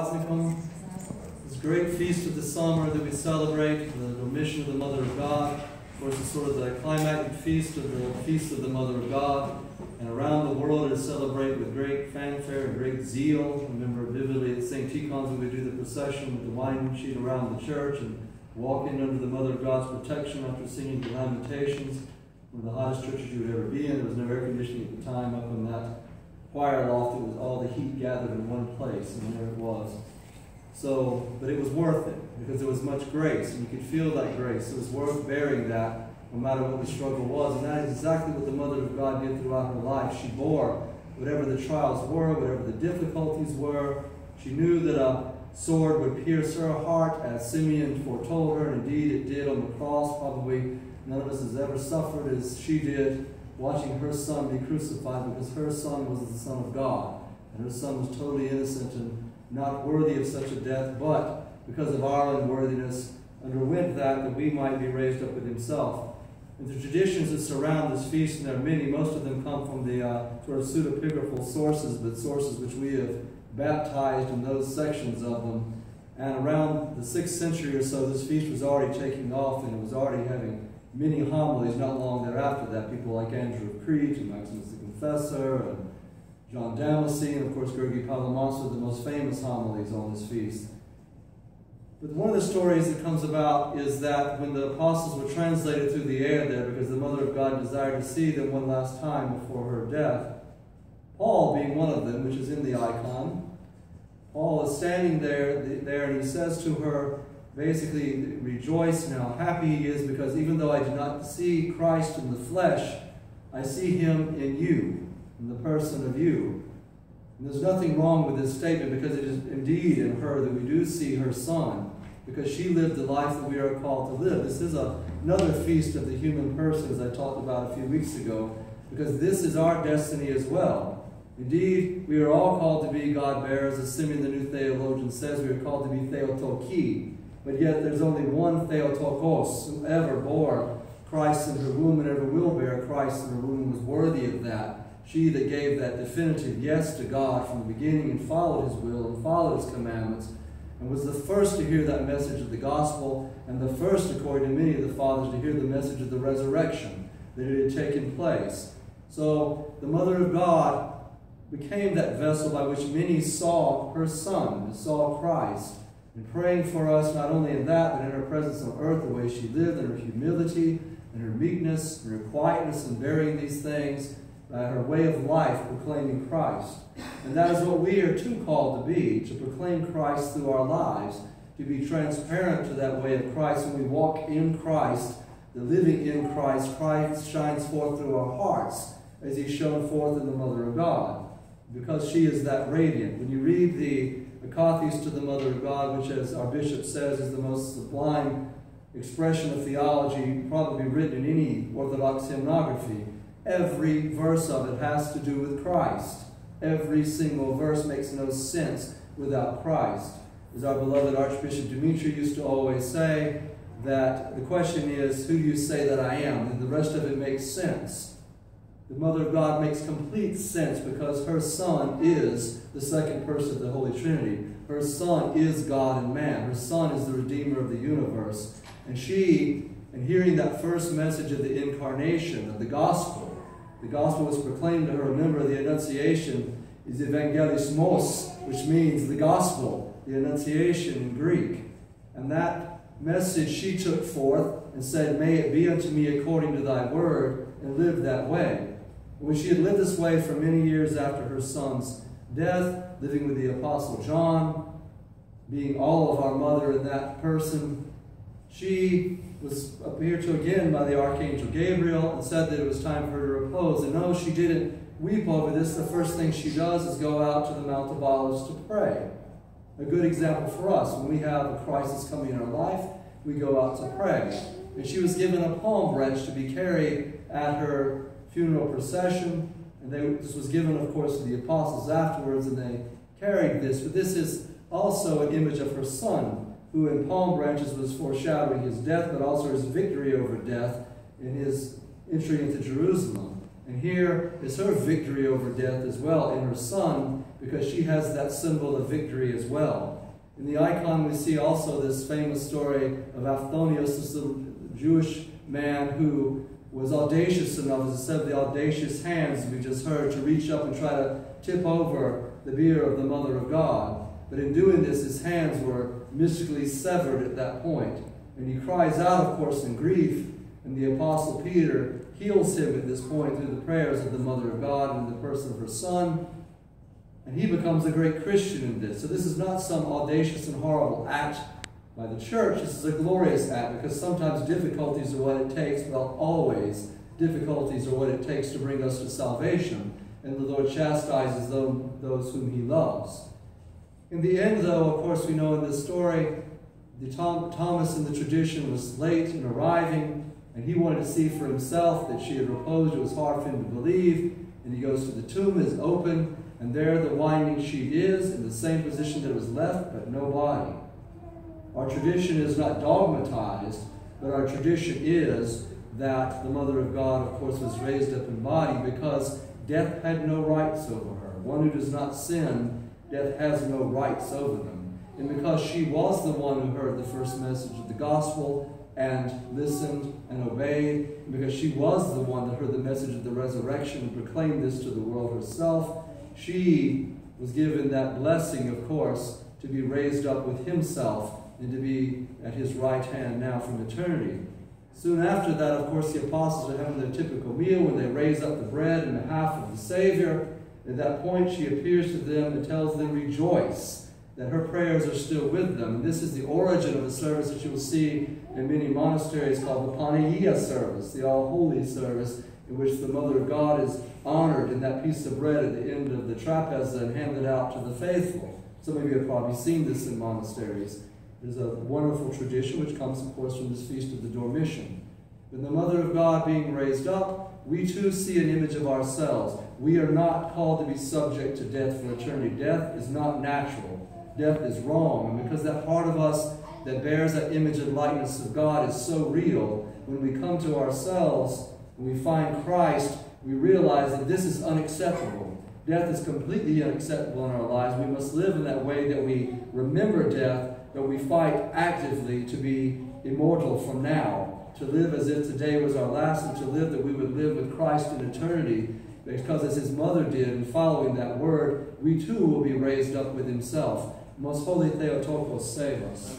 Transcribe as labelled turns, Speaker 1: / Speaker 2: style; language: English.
Speaker 1: Praznikom, this great feast of the summer that we celebrate, the Dormition of the Mother of God. Of course, it's sort of the climactic feast of the Feast of the Mother of God. And around the world it is celebrated with great fanfare and great zeal. I remember vividly at St. Tikhon's we do the procession with the winding sheet around the church and walking under the Mother of God's protection after singing the Lamentations. One of the hottest churches you would ever be in. There was no air conditioning at the time up in that choir loft. It was all the heat gathered in one place, and there it was. So, but it was worth it because there was much grace, and you could feel that grace. It was worth bearing that no matter what the struggle was. And that is exactly what the Mother of God did throughout her life. She bore whatever the trials were, whatever the difficulties were. She knew that a sword would pierce her heart, as Simeon foretold her, and indeed it did on the cross. Probably none of us has ever suffered as she did, watching her son be crucified, because her son was the Son of God. And her son was totally innocent and not worthy of such a death, but because of our unworthiness, underwent that that we might be raised up with himself. And the traditions that surround this feast, and there are many, most of them come from the uh, sort of pseudepigraphal sources, but sources which we have baptized in those sections of them. And around the 6th century or so, this feast was already taking off, and it was already having many homilies not long thereafter that. People like Andrew of Crete, and Maximus the Confessor, and John Damascene, and of course, Gregory Palamas, the most famous homilies on this feast. But one of the stories that comes about is that when the apostles were translated through the air there, because the Mother of God desired to see them one last time before her death, Paul being one of them, which is in the icon, Paul is standing there, there and he says to her, basically, rejoice and how happy he is because even though I do not see Christ in the flesh, I see him in you, in the person of you. And there's nothing wrong with this statement because it is indeed in her that we do see her son, because she lived the life that we are called to live. This is a, another feast of the human person, as I talked about a few weeks ago, because this is our destiny as well. Indeed, we are all called to be God bearers, as Simeon the new theologian says, we are called to be Theotoki. But yet there's only one Theotokos, who ever bore Christ in her womb and ever will bear Christ in her womb was worthy of that. She that gave that definitive yes to God from the beginning and followed his will and followed his commandments and was the first to hear that message of the gospel and the first, according to many of the fathers, to hear the message of the resurrection that it had taken place. So the Mother of God became that vessel by which many saw her Son, saw Christ, and praying for us not only in that, but in her presence on earth, the way she lived, in her humility, in her meekness, in her quietness, in bearing these things, uh, her way of life proclaiming Christ. And that is what we are too called to be, to proclaim Christ through our lives, to be transparent to that way of Christ. When we walk in Christ, the living in Christ, Christ shines forth through our hearts as he's shown forth in the Mother of God, because she is that radiant. When you read the Akathist to the Mother of God, which as our bishop says is the most sublime expression of theology probably written in any Orthodox hymnography, Every verse of it has to do with Christ. Every single verse makes no sense without Christ. As our beloved Archbishop Dimitri used to always say, that the question is, who do you say that I am? And the rest of it makes sense. The Mother of God makes complete sense because her Son is the second person of the Holy Trinity. Her Son is God and man. Her Son is the Redeemer of the universe. And she, in hearing that first message of the incarnation, of the gospel, the gospel was proclaimed to her. Remember, the Annunciation is evangelismos, which means the gospel, the Annunciation in Greek. And that message she took forth and said, May it be unto me according to thy word, and lived that way. When she had lived this way for many years after her son's death, living with the Apostle John, being all of our mother in that person, she was appeared to again by the archangel Gabriel and said that it was time for her to repose. And no, she didn't weep over this. The first thing she does is go out to the Mount of Olives to pray. A good example for us. When we have a crisis coming in our life, we go out to pray. And she was given a palm branch to be carried at her funeral procession. And they, this was given, of course, to the apostles afterwards, and they carried this. But this is also an image of her son, who in palm branches was foreshadowing his death, but also his victory over death in his entry into Jerusalem. And here is her victory over death as well in her son, because she has that symbol of victory as well. In the icon, we see also this famous story of Aphthonius, this Jewish man who was audacious enough, as I said, the audacious hands we just heard, to reach up and try to tip over the bier of the Mother of God. But in doing this, his hands were mystically severed at that point. And he cries out, of course, in grief. And the Apostle Peter heals him at this point through the prayers of the Mother of God and the person of her Son. And he becomes a great Christian in this. So this is not some audacious and horrible act by the church. This is a glorious act because sometimes difficulties are what it takes, well, always difficulties are what it takes to bring us to salvation. And the Lord chastises those whom he loves. In the end, though, of course, we know in this story, the Tom, Thomas in the tradition was late in arriving, and he wanted to see for himself that she had reposed. It was hard for him to believe. And he goes to the tomb, is open, and there the winding sheet is in the same position that it was left, but no body. Our tradition is not dogmatized, but our tradition is that the Mother of God, of course, was raised up in body because death had no rights over her. One who does not sin death has no rights over them. And because she was the one who heard the first message of the gospel and listened and obeyed, and because she was the one that heard the message of the resurrection and proclaimed this to the world herself, she was given that blessing, of course, to be raised up with himself and to be at his right hand now from eternity. Soon after that, of course, the apostles are having their typical meal when they raise up the bread in behalf of the Savior. At that point, she appears to them and tells them, Rejoice, that her prayers are still with them. And this is the origin of a service that you will see in many monasteries called the Panagia service, the All Holy service, in which the Mother of God is honored in that piece of bread at the end of the trapeza and handed out to the faithful. Some of you have probably seen this in monasteries. There's a wonderful tradition which comes, of course, from this Feast of the Dormition. In the Mother of God being raised up, we too see an image of ourselves. We are not called to be subject to death for eternity. Death is not natural. Death is wrong. And because that part of us that bears that image and likeness of God is so real, when we come to ourselves, when we find Christ, we realize that this is unacceptable. Death is completely unacceptable in our lives. We must live in that way that we remember death, but we fight actively to be immortal from now, to live as if today was our last, and to live that we would live with Christ in eternity because as his mother did, and following that word, we too will be raised up with himself. Most holy Theotokos, save us.